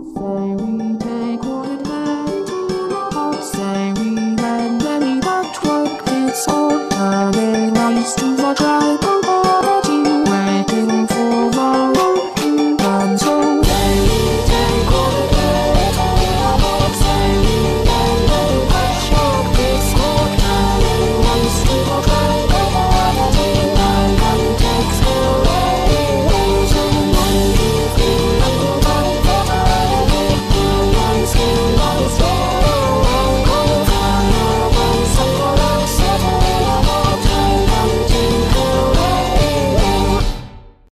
Say we take what it then to the. Say we land any that. It's all turning nice to the.